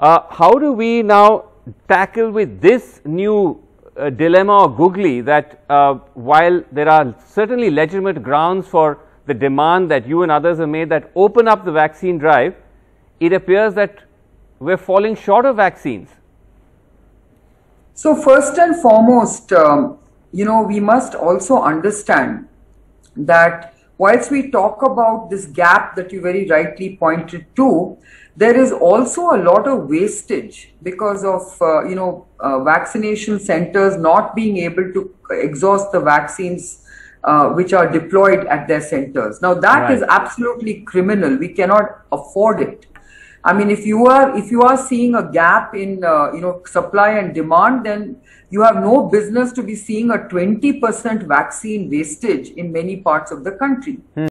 Uh, how do we now tackle with this new uh, dilemma or googly that uh, while there are certainly legitimate grounds for the demand that you and others have made that open up the vaccine drive, it appears that we're falling short of vaccines. So first and foremost, um, you know, we must also understand that whilst we talk about this gap that you very rightly pointed to, there is also a lot of wastage because of, uh, you know, uh, vaccination centers not being able to exhaust the vaccines uh, which are deployed at their centers. Now that right. is absolutely criminal. We cannot afford it. I mean, if you are if you are seeing a gap in uh, you know supply and demand, then you have no business to be seeing a 20% vaccine wastage in many parts of the country. Hmm.